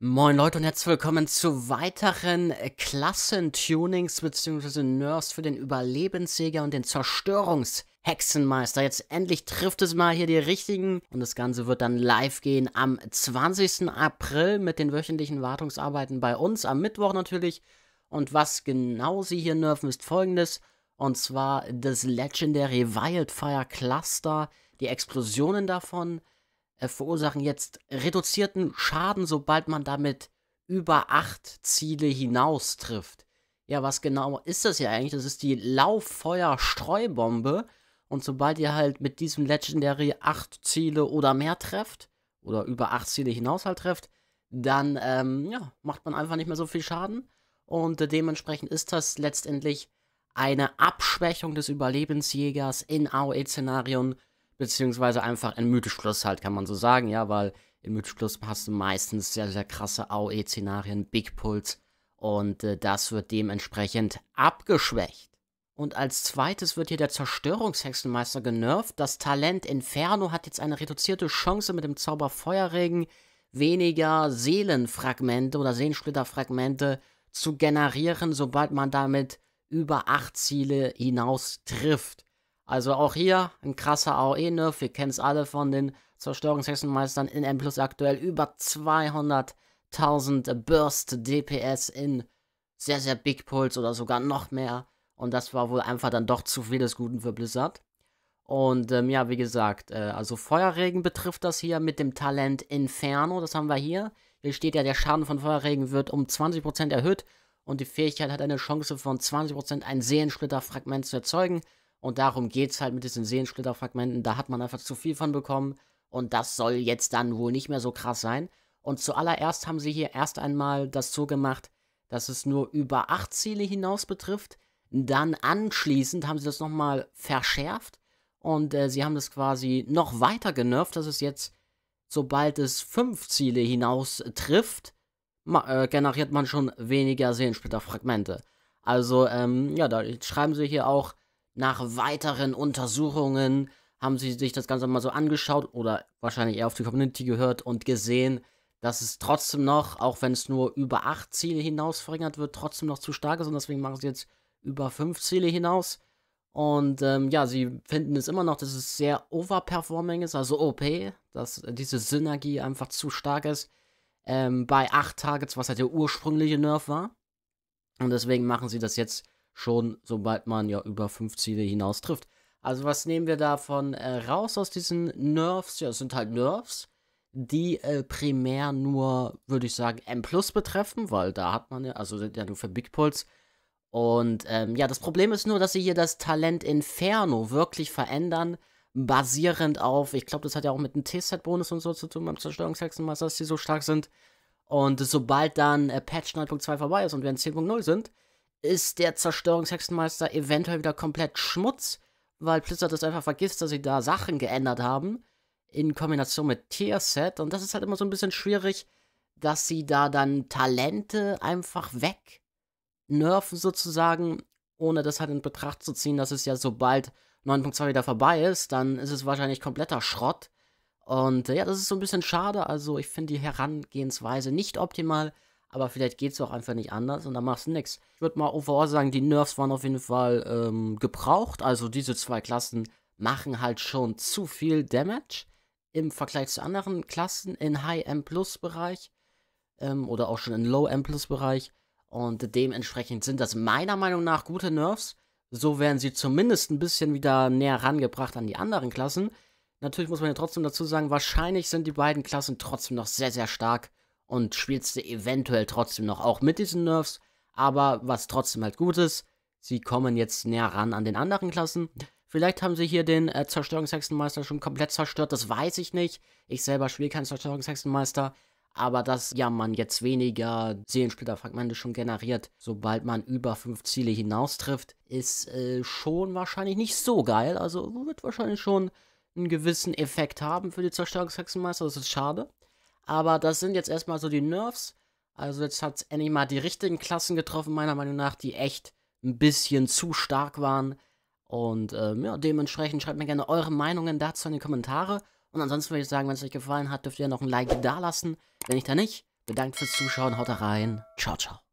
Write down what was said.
Moin Leute und herzlich willkommen zu weiteren Klassentunings bzw. Nerfs für den Überlebensjäger und den Zerstörungshexenmeister. Jetzt endlich trifft es mal hier die richtigen und das Ganze wird dann live gehen am 20. April mit den wöchentlichen Wartungsarbeiten bei uns, am Mittwoch natürlich. Und was genau sie hier nerven ist folgendes, und zwar das Legendary Wildfire Cluster, die Explosionen davon, äh, verursachen jetzt reduzierten Schaden, sobald man damit über acht Ziele hinaus trifft. Ja, was genau ist das ja eigentlich? Das ist die Lauffeuer-Streubombe. Und sobald ihr halt mit diesem Legendary acht Ziele oder mehr trefft, oder über acht Ziele hinaus halt trefft, dann ähm, ja, macht man einfach nicht mehr so viel Schaden. Und äh, dementsprechend ist das letztendlich eine Abschwächung des Überlebensjägers in AOE-Szenarien beziehungsweise einfach in Mythischluss halt, kann man so sagen, ja, weil in Mythischluss hast du meistens sehr, sehr krasse AOE-Szenarien, Big Pulse und äh, das wird dementsprechend abgeschwächt. Und als zweites wird hier der Zerstörungshexenmeister genervt. Das Talent Inferno hat jetzt eine reduzierte Chance mit dem Zauber Feuerregen weniger Seelenfragmente oder Seelensplitterfragmente zu generieren, sobald man damit über acht Ziele hinaus trifft. Also auch hier ein krasser AOE-Nerf. Wir kennen es alle von den Zerstörungshexenmeistern in M aktuell. Über 200.000 Burst DPS in sehr, sehr Big Pulse oder sogar noch mehr. Und das war wohl einfach dann doch zu viel des Guten für Blizzard. Und ähm, ja, wie gesagt, äh, also Feuerregen betrifft das hier mit dem Talent Inferno. Das haben wir hier. Hier steht ja, der Schaden von Feuerregen wird um 20% erhöht. Und die Fähigkeit hat eine Chance von 20% ein Seelensplitterfragment zu erzeugen. Und darum geht es halt mit diesen Seelensplitterfragmenten. Da hat man einfach zu viel von bekommen. Und das soll jetzt dann wohl nicht mehr so krass sein. Und zuallererst haben sie hier erst einmal das so gemacht, dass es nur über 8 Ziele hinaus betrifft. Dann anschließend haben sie das nochmal verschärft. Und äh, sie haben das quasi noch weiter genervt, dass es jetzt, sobald es 5 Ziele hinaus trifft, äh, generiert man schon weniger Seelensplitterfragmente. Also, ähm, ja, da schreiben sie hier auch, nach weiteren Untersuchungen haben sie sich das Ganze mal so angeschaut oder wahrscheinlich eher auf die Community gehört und gesehen, dass es trotzdem noch, auch wenn es nur über acht Ziele hinaus verringert wird, trotzdem noch zu stark ist und deswegen machen sie jetzt über fünf Ziele hinaus. Und ähm, ja, sie finden es immer noch, dass es sehr overperforming ist, also OP, dass diese Synergie einfach zu stark ist. Ähm, bei acht Targets, was halt der ursprüngliche Nerf war. Und deswegen machen sie das jetzt schon, sobald man ja über fünf Ziele hinaus trifft. Also was nehmen wir davon äh, raus aus diesen Nerfs? Ja, es sind halt Nerfs, die äh, primär nur, würde ich sagen, M Plus betreffen, weil da hat man ja, also sind ja nur für Big Pulse. Und ähm, ja, das Problem ist nur, dass sie hier das Talent Inferno wirklich verändern, basierend auf, ich glaube, das hat ja auch mit einem T-Set-Bonus und so zu tun beim Zerstörungshexenmeister, dass die so stark sind. Und sobald dann äh, Patch 9.2 vorbei ist und wir in 10.0 sind, ist der Zerstörungshexenmeister eventuell wieder komplett Schmutz, weil Blizzard das einfach vergisst, dass sie da Sachen geändert haben in Kombination mit Tier-Set und das ist halt immer so ein bisschen schwierig, dass sie da dann Talente einfach weg nerven sozusagen, ohne das halt in Betracht zu ziehen, dass es ja sobald 9.2 wieder vorbei ist, dann ist es wahrscheinlich kompletter Schrott. Und äh, ja, das ist so ein bisschen schade. Also ich finde die Herangehensweise nicht optimal. Aber vielleicht geht es auch einfach nicht anders und dann machst du nichts. Ich würde mal overall sagen, die Nerfs waren auf jeden Fall ähm, gebraucht. Also diese zwei Klassen machen halt schon zu viel Damage im Vergleich zu anderen Klassen in High-M-Plus-Bereich ähm, oder auch schon in Low-M-Plus-Bereich. Und dementsprechend sind das meiner Meinung nach gute Nerfs. So werden sie zumindest ein bisschen wieder näher rangebracht an die anderen Klassen. Natürlich muss man ja trotzdem dazu sagen, wahrscheinlich sind die beiden Klassen trotzdem noch sehr, sehr stark und spielst du eventuell trotzdem noch auch mit diesen Nerfs. Aber was trotzdem halt gut ist, sie kommen jetzt näher ran an den anderen Klassen. Vielleicht haben sie hier den äh, Zerstörungshexenmeister schon komplett zerstört, das weiß ich nicht. Ich selber spiele keinen Zerstörungshexenmeister. Aber dass ja man jetzt weniger Seelensplitterfragmente schon generiert, sobald man über fünf Ziele hinaus trifft, ist äh, schon wahrscheinlich nicht so geil. Also wird wahrscheinlich schon einen gewissen Effekt haben für die Zerstörungshexenmeister. Das ist schade. Aber das sind jetzt erstmal so die Nerfs. Also jetzt hat endlich mal die richtigen Klassen getroffen, meiner Meinung nach, die echt ein bisschen zu stark waren. Und ähm, ja, dementsprechend schreibt mir gerne eure Meinungen dazu in die Kommentare. Und ansonsten würde ich sagen, wenn es euch gefallen hat, dürft ihr noch ein Like da lassen. Wenn nicht, dann nicht. Bedankt fürs Zuschauen, haut rein. Ciao, ciao.